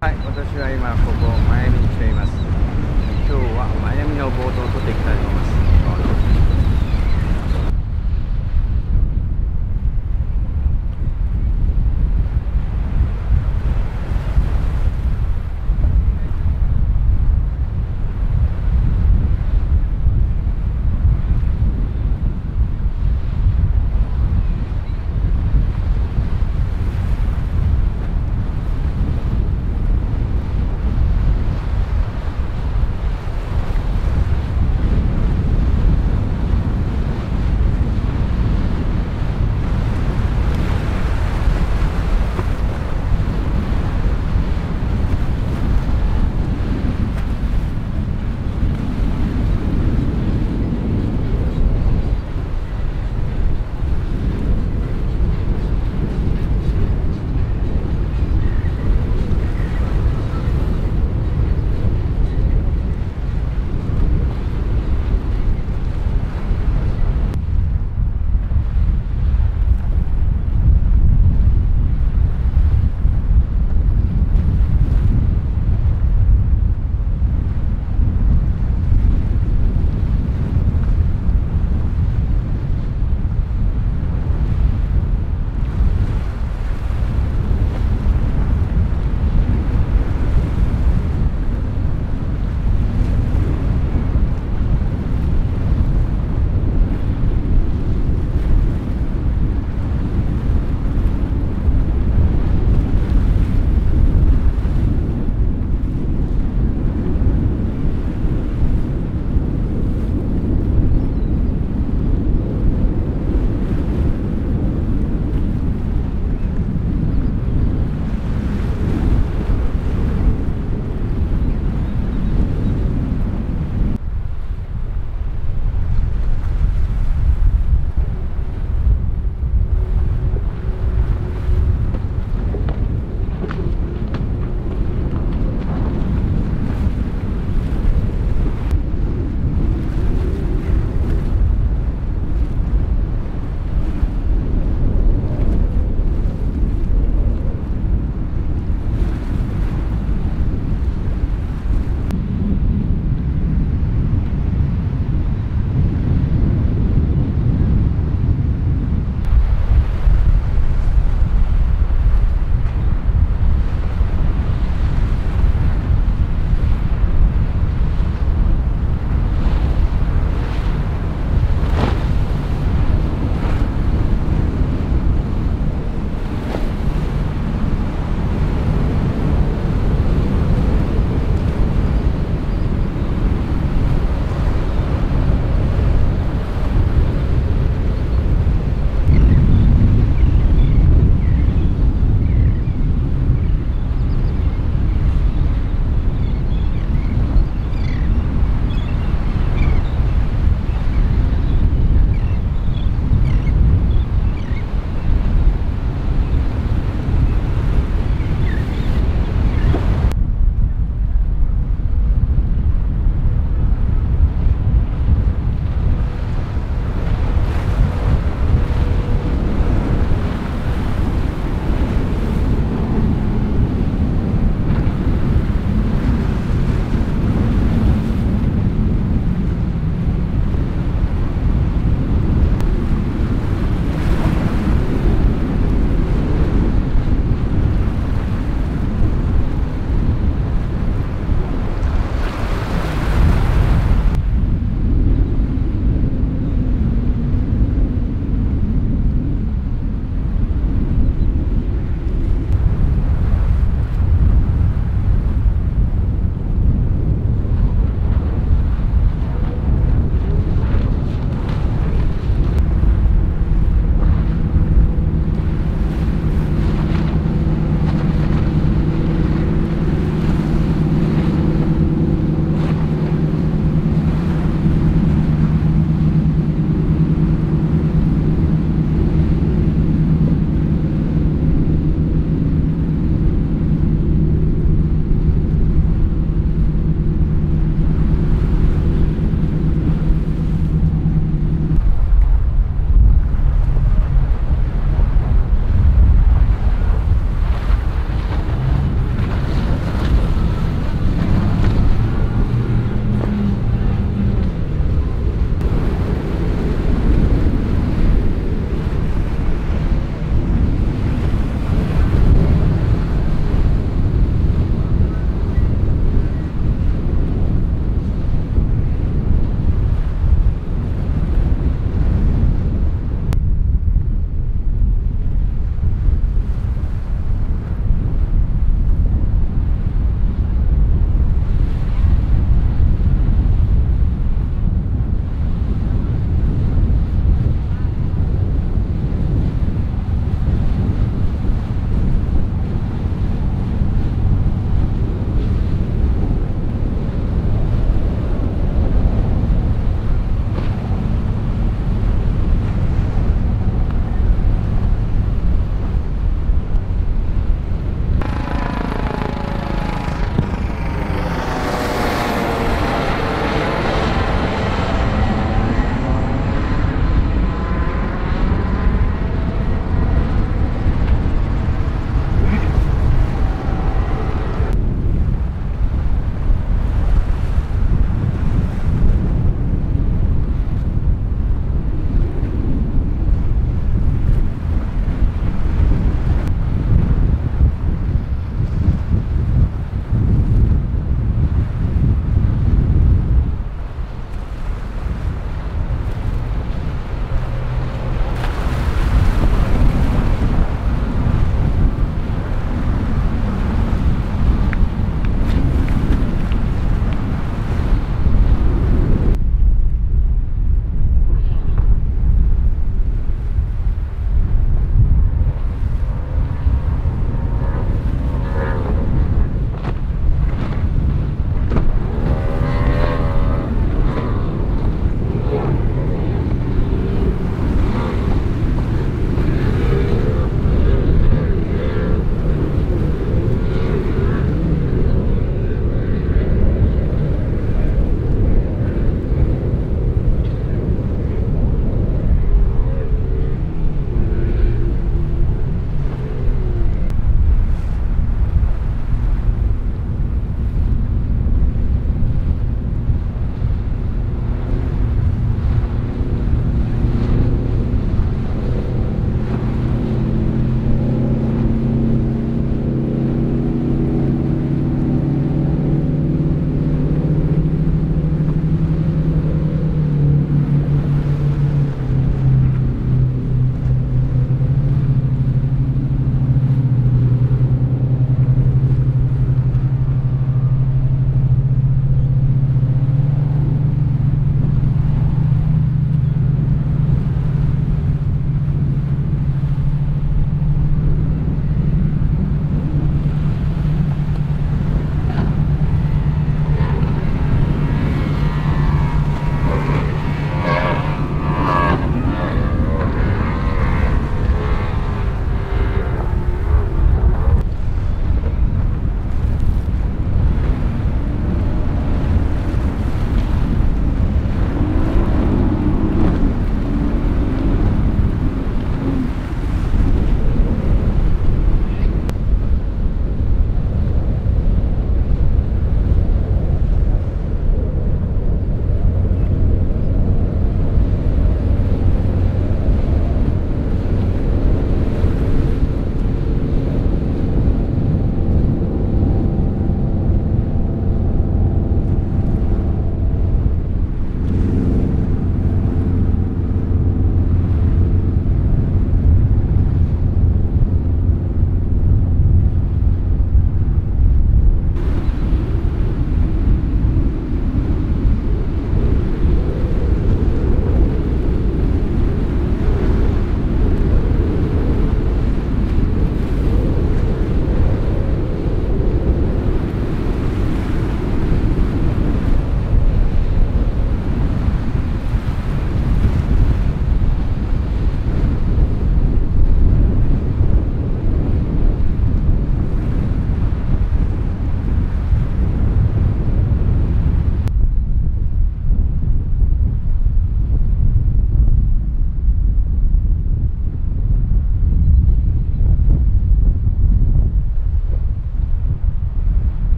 はい私は今ここマイアミに来ています。今日はマイアミのボートを取っていきたいと思います。